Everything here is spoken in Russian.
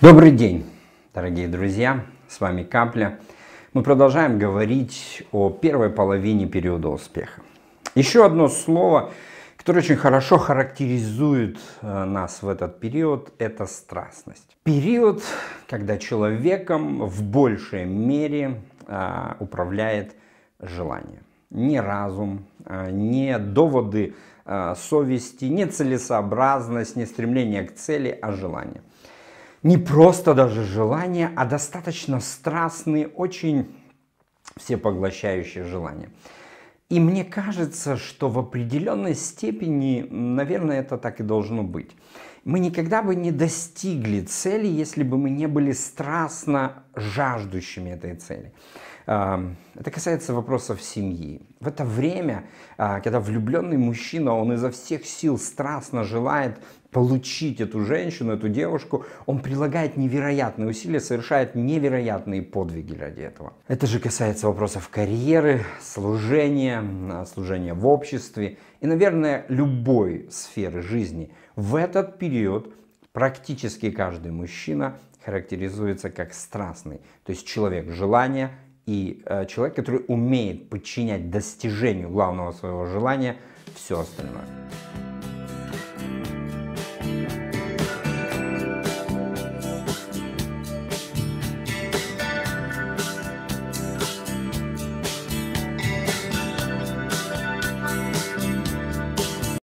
Добрый день, дорогие друзья, с вами Капля. Мы продолжаем говорить о первой половине периода успеха. Еще одно слово, которое очень хорошо характеризует э, нас в этот период, это страстность. Период, когда человеком в большей мере э, управляет желание. Не разум, э, не доводы совести, не целесообразность, не стремление к цели, а желание не просто даже желание, а достаточно страстные, очень всепоглощающие желания. И мне кажется, что в определенной степени, наверное, это так и должно быть. Мы никогда бы не достигли цели, если бы мы не были страстно жаждущими этой цели. Это касается вопросов семьи. В это время, а, когда влюбленный мужчина, он изо всех сил страстно желает получить эту женщину, эту девушку, он прилагает невероятные усилия, совершает невероятные подвиги ради этого. Это же касается вопросов карьеры, служения, а, служения в обществе и, наверное, любой сферы жизни. В этот период практически каждый мужчина характеризуется как страстный, то есть человек желания, и э, человек, который умеет подчинять достижению главного своего желания все остальное.